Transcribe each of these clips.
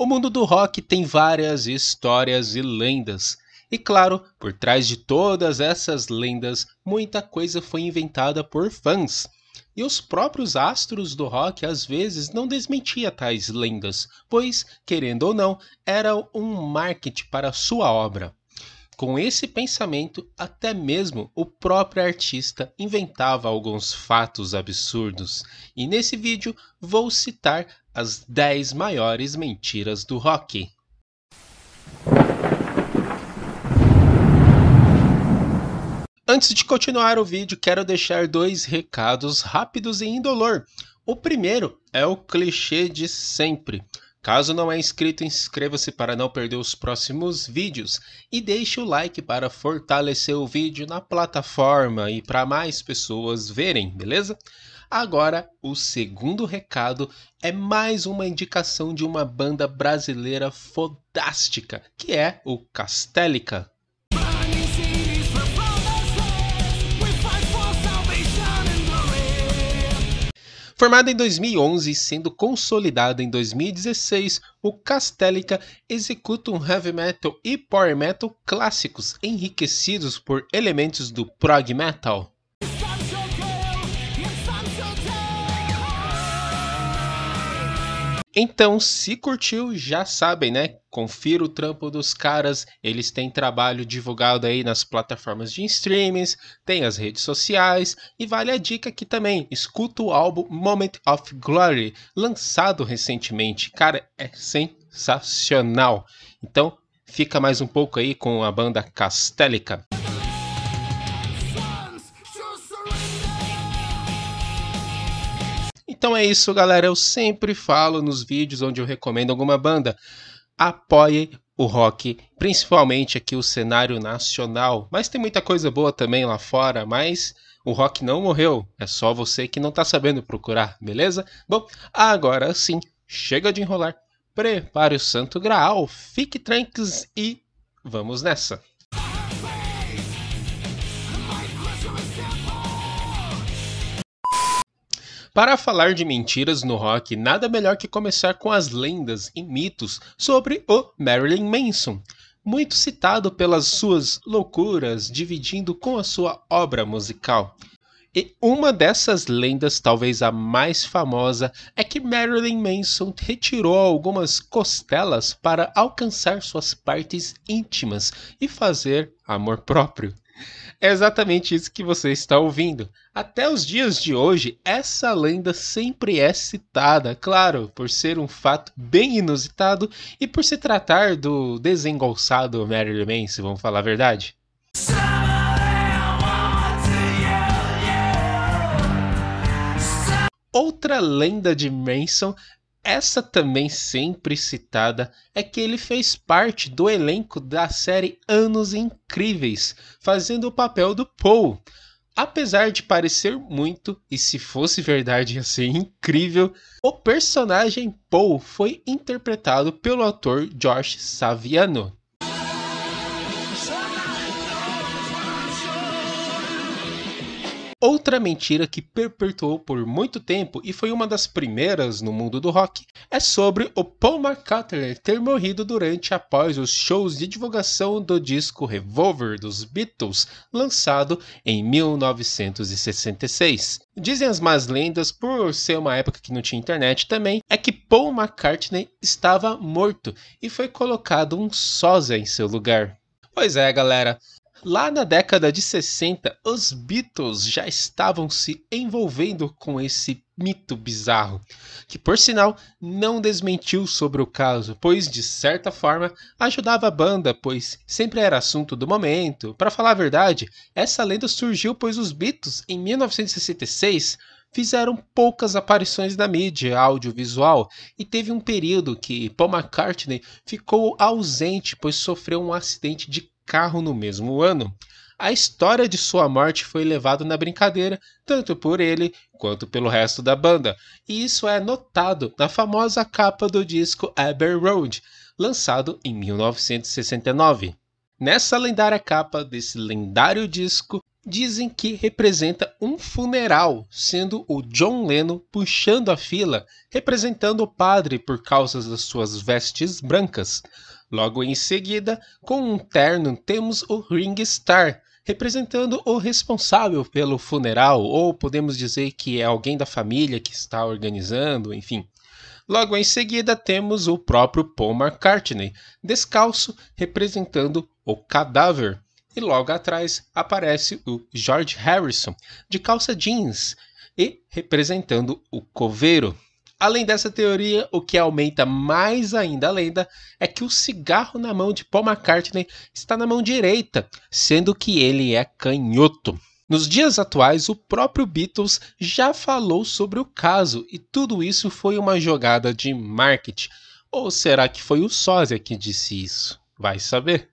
O mundo do rock tem várias histórias e lendas. E claro, por trás de todas essas lendas, muita coisa foi inventada por fãs. E os próprios astros do rock às vezes não desmentia tais lendas, pois, querendo ou não, era um marketing para sua obra. Com esse pensamento, até mesmo o próprio artista inventava alguns fatos absurdos. E nesse vídeo vou citar as 10 maiores mentiras do rock. Antes de continuar o vídeo, quero deixar dois recados rápidos e indolor. O primeiro é o clichê de sempre. Caso não é inscrito, inscreva-se para não perder os próximos vídeos e deixe o like para fortalecer o vídeo na plataforma e para mais pessoas verem, beleza? Agora, o segundo recado é mais uma indicação de uma banda brasileira fodástica, que é o Castélica. Formada em 2011 e sendo consolidada em 2016, o Castélica executa um heavy metal e power metal clássicos enriquecidos por elementos do prog metal. Então, se curtiu, já sabem, né? Confira o trampo dos caras. Eles têm trabalho divulgado aí nas plataformas de streamings, tem as redes sociais e vale a dica aqui também. Escuta o álbum Moment of Glory, lançado recentemente. Cara, é sensacional. Então, fica mais um pouco aí com a banda Castélica. Então é isso, galera. Eu sempre falo nos vídeos onde eu recomendo alguma banda. Apoie o rock, principalmente aqui o cenário nacional. Mas tem muita coisa boa também lá fora, mas o rock não morreu. É só você que não tá sabendo procurar, beleza? Bom, agora sim, chega de enrolar. Prepare o santo graal, fique tranquilos e vamos nessa. Para falar de mentiras no rock, nada melhor que começar com as lendas e mitos sobre o Marilyn Manson, muito citado pelas suas loucuras, dividindo com a sua obra musical. E uma dessas lendas, talvez a mais famosa, é que Marilyn Manson retirou algumas costelas para alcançar suas partes íntimas e fazer amor próprio. É exatamente isso que você está ouvindo. Até os dias de hoje, essa lenda sempre é citada, claro, por ser um fato bem inusitado e por se tratar do desengolçado Marilyn Manson, vamos falar a verdade. Outra lenda de Manson essa também sempre citada é que ele fez parte do elenco da série Anos Incríveis, fazendo o papel do Paul. Apesar de parecer muito, e se fosse verdade ia ser incrível, o personagem Paul foi interpretado pelo ator Josh Saviano. Outra mentira que perpetuou por muito tempo e foi uma das primeiras no mundo do rock é sobre o Paul McCartney ter morrido durante após os shows de divulgação do disco Revolver dos Beatles, lançado em 1966. Dizem as más lendas, por ser uma época que não tinha internet também, é que Paul McCartney estava morto e foi colocado um sósia em seu lugar. Pois é, galera, Lá na década de 60, os Beatles já estavam se envolvendo com esse mito bizarro, que por sinal não desmentiu sobre o caso, pois de certa forma ajudava a banda, pois sempre era assunto do momento. Para falar a verdade, essa lenda surgiu pois os Beatles em 1966 fizeram poucas aparições na mídia audiovisual e teve um período que Paul McCartney ficou ausente pois sofreu um acidente de carro no mesmo ano. A história de sua morte foi levada na brincadeira, tanto por ele quanto pelo resto da banda, e isso é notado na famosa capa do disco Abbey Road, lançado em 1969. Nessa lendária capa desse lendário disco, dizem que representa um funeral, sendo o John Lennon puxando a fila, representando o padre por causa das suas vestes brancas. Logo em seguida, com um terno, temos o Ring Star, representando o responsável pelo funeral, ou podemos dizer que é alguém da família que está organizando, enfim. Logo em seguida, temos o próprio Paul McCartney, descalço, representando o cadáver. E logo atrás aparece o George Harrison, de calça jeans e representando o coveiro. Além dessa teoria, o que aumenta mais ainda a lenda é que o cigarro na mão de Paul McCartney está na mão direita, sendo que ele é canhoto. Nos dias atuais, o próprio Beatles já falou sobre o caso e tudo isso foi uma jogada de marketing. Ou será que foi o sósia que disse isso? Vai saber.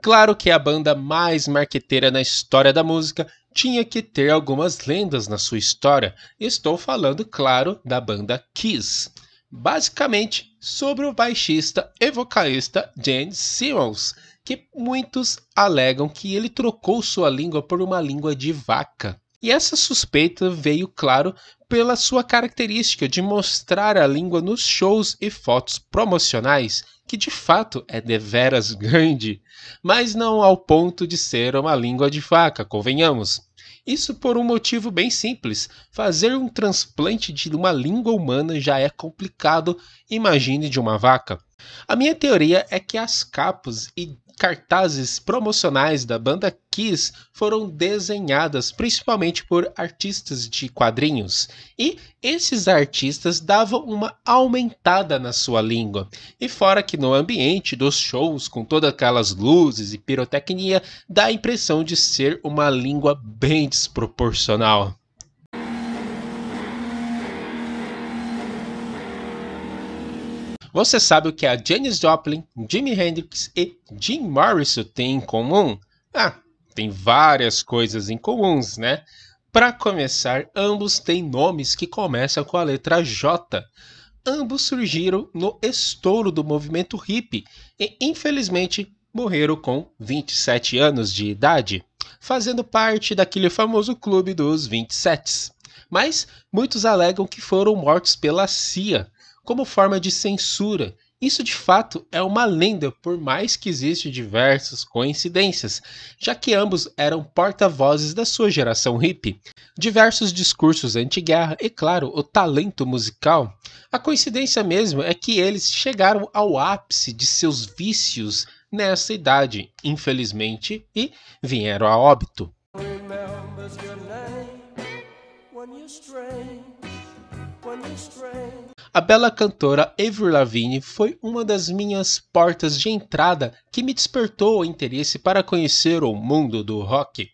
Claro que a banda mais marqueteira na história da música tinha que ter algumas lendas na sua história. Estou falando, claro, da banda Kiss. Basicamente, sobre o baixista e vocalista Gene Simmons, que muitos alegam que ele trocou sua língua por uma língua de vaca. E essa suspeita veio, claro, pela sua característica de mostrar a língua nos shows e fotos promocionais, que de fato é deveras grande, mas não ao ponto de ser uma língua de faca, convenhamos. Isso por um motivo bem simples: fazer um transplante de uma língua humana já é complicado, imagine de uma vaca. A minha teoria é que as capas e cartazes promocionais da banda Kiss foram desenhadas principalmente por artistas de quadrinhos, e esses artistas davam uma aumentada na sua língua. E fora que no ambiente dos shows, com todas aquelas luzes e pirotecnia, dá a impressão de ser uma língua bem desproporcional. Você sabe o que a Janis Joplin, Jimi Hendrix e Jim Morrison têm em comum? Ah, tem várias coisas em comuns, né? Para começar, ambos têm nomes que começam com a letra J. Ambos surgiram no estouro do movimento hippie e, infelizmente, morreram com 27 anos de idade, fazendo parte daquele famoso clube dos 27. Mas muitos alegam que foram mortos pela CIA, como forma de censura. Isso de fato é uma lenda, por mais que existam diversas coincidências, já que ambos eram porta-vozes da sua geração hippie. Diversos discursos anti-guerra e, claro, o talento musical. A coincidência mesmo é que eles chegaram ao ápice de seus vícios nessa idade, infelizmente, e vieram a óbito. A bela cantora Avril Lavigne foi uma das minhas portas de entrada que me despertou o interesse para conhecer o mundo do rock.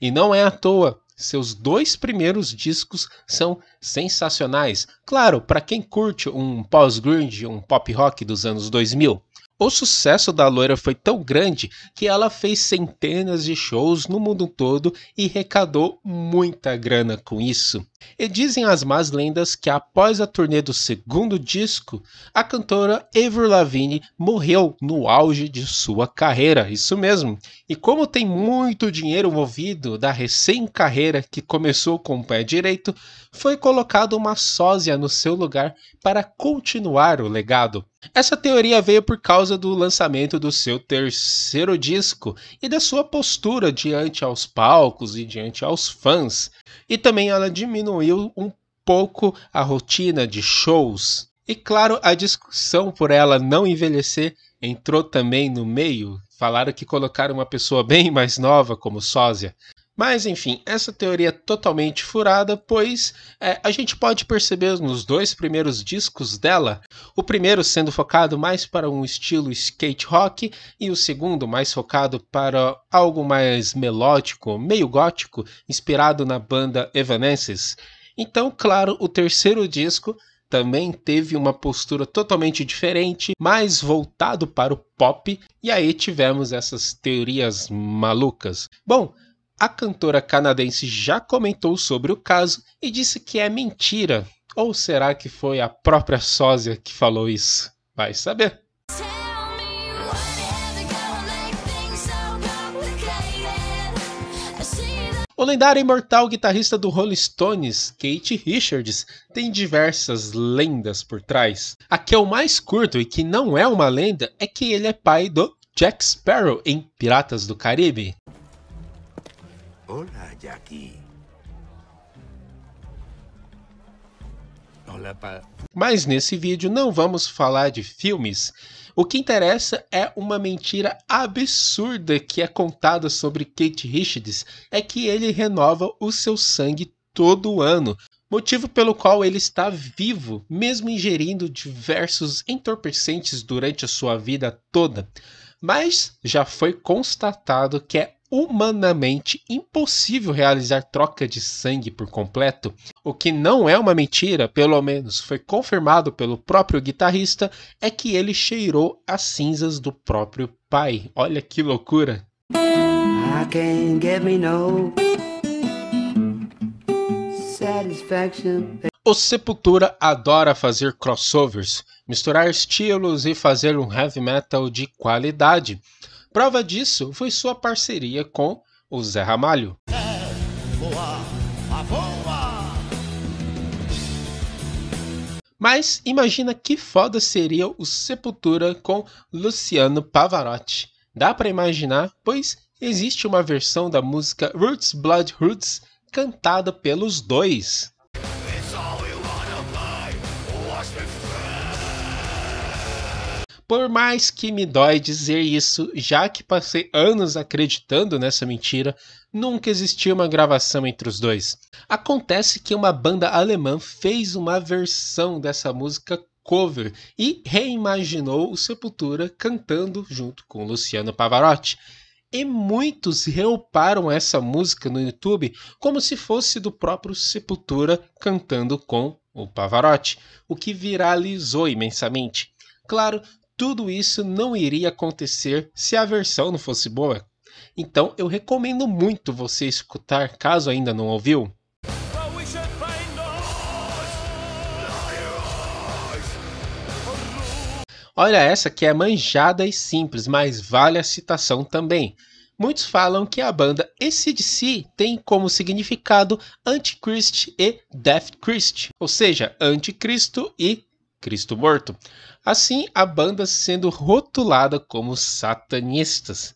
E não é à toa, seus dois primeiros discos são sensacionais. Claro, para quem curte um pós-grunge, um pop rock dos anos 2000. O sucesso da loira foi tão grande que ela fez centenas de shows no mundo todo e recadou muita grana com isso. E dizem as más lendas que após a turnê do segundo disco, a cantora Avril Lavigne morreu no auge de sua carreira, isso mesmo. E como tem muito dinheiro movido da recém-carreira que começou com o pé direito, foi colocado uma sósia no seu lugar para continuar o legado. Essa teoria veio por causa do lançamento do seu terceiro disco e da sua postura diante aos palcos e diante aos fãs. E também ela diminuiu um pouco a rotina de shows. E claro, a discussão por ela não envelhecer entrou também no meio. Falaram que colocaram uma pessoa bem mais nova como sósia. Mas enfim, essa teoria é totalmente furada, pois é, a gente pode perceber nos dois primeiros discos dela, o primeiro sendo focado mais para um estilo skate rock e o segundo mais focado para algo mais melódico, meio gótico, inspirado na banda Evanescence. Então, claro, o terceiro disco também teve uma postura totalmente diferente, mais voltado para o pop, e aí tivemos essas teorias malucas. Bom, a cantora canadense já comentou sobre o caso e disse que é mentira. Ou será que foi a própria sósia que falou isso? Vai saber. O lendário imortal guitarrista do Rolling Stones, Kate Richards, tem diversas lendas por trás. A que eu mais curto e que não é uma lenda é que ele é pai do Jack Sparrow em Piratas do Caribe. Olá, Jackie. Olá, pa... Mas nesse vídeo não vamos falar de filmes. O que interessa é uma mentira absurda que é contada sobre Kate Richards, é que ele renova o seu sangue todo ano, motivo pelo qual ele está vivo, mesmo ingerindo diversos entorpecentes durante a sua vida toda. Mas já foi constatado que é humanamente impossível realizar troca de sangue por completo, o que não é uma mentira, pelo menos foi confirmado pelo próprio guitarrista, é que ele cheirou as cinzas do próprio pai. Olha que loucura! O Sepultura adora fazer crossovers, misturar estilos e fazer um heavy metal de qualidade. Prova disso foi sua parceria com o Zé Ramalho. Mas imagina que foda seria o Sepultura com Luciano Pavarotti. Dá para imaginar, pois existe uma versão da música Roots Blood Roots cantada pelos dois. Por mais que me dói dizer isso, já que passei anos acreditando nessa mentira, nunca existiu uma gravação entre os dois. Acontece que uma banda alemã fez uma versão dessa música cover e reimaginou o Sepultura cantando junto com Luciano Pavarotti. E muitos reoparam essa música no YouTube como se fosse do próprio Sepultura cantando com o Pavarotti, o que viralizou imensamente. Claro, tudo isso não iria acontecer se a versão não fosse boa. Então eu recomendo muito você escutar caso ainda não ouviu. Olha essa que é manjada e simples, mas vale a citação também. Muitos falam que a banda ACDC tem como significado Antichrist e Death Christ, ou seja, Anticristo e Cristo morto. Assim, a banda sendo rotulada como satanistas.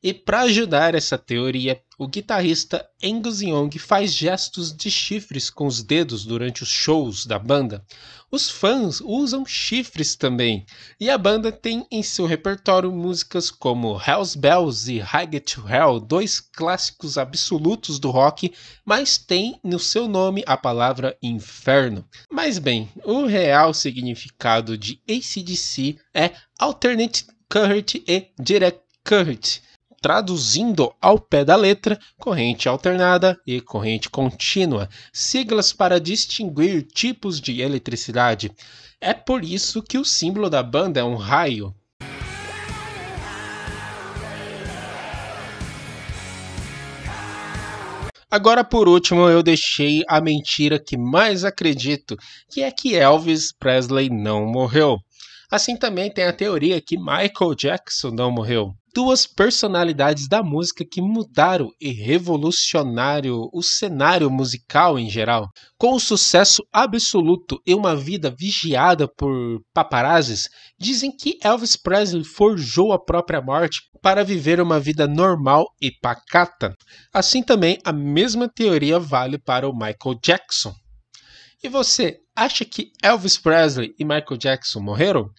E para ajudar essa teoria, o guitarrista Angus Young faz gestos de chifres com os dedos durante os shows da banda. Os fãs usam chifres também, e a banda tem em seu repertório músicas como Hell's Bells e High to Hell, dois clássicos absolutos do rock, mas tem no seu nome a palavra inferno. Mas bem, o real significado de ACDC é Alternate Current e Direct Current traduzindo ao pé da letra, corrente alternada e corrente contínua, siglas para distinguir tipos de eletricidade. É por isso que o símbolo da banda é um raio. Agora, por último, eu deixei a mentira que mais acredito, que é que Elvis Presley não morreu. Assim também tem a teoria que Michael Jackson não morreu duas personalidades da música que mudaram e revolucionaram o cenário musical em geral. Com o sucesso absoluto e uma vida vigiada por paparazzis, dizem que Elvis Presley forjou a própria morte para viver uma vida normal e pacata. Assim também a mesma teoria vale para o Michael Jackson. E você acha que Elvis Presley e Michael Jackson morreram?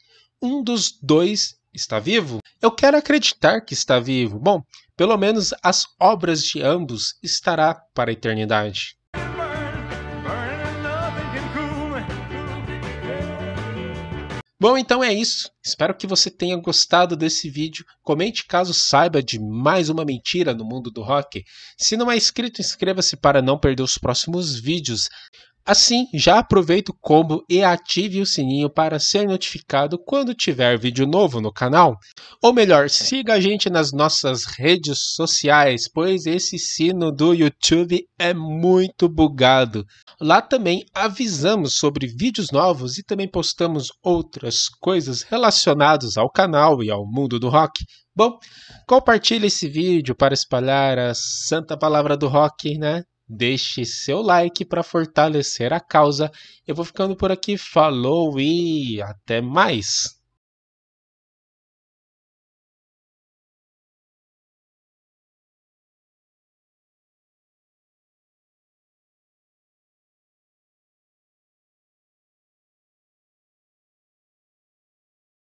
Um dos dois está vivo? Eu quero acreditar que está vivo. Bom, pelo menos as obras de ambos estará para a eternidade. Bom, então é isso. Espero que você tenha gostado desse vídeo. Comente caso saiba de mais uma mentira no mundo do rock. Se não é inscrito, inscreva-se para não perder os próximos vídeos. Assim, já aproveite o combo e ative o sininho para ser notificado quando tiver vídeo novo no canal. Ou melhor, siga a gente nas nossas redes sociais, pois esse sino do YouTube é muito bugado. Lá também avisamos sobre vídeos novos e também postamos outras coisas relacionadas ao canal e ao mundo do rock. Bom, compartilhe esse vídeo para espalhar a santa palavra do rock, né? Deixe seu like para fortalecer a causa. Eu vou ficando por aqui. Falou e até mais!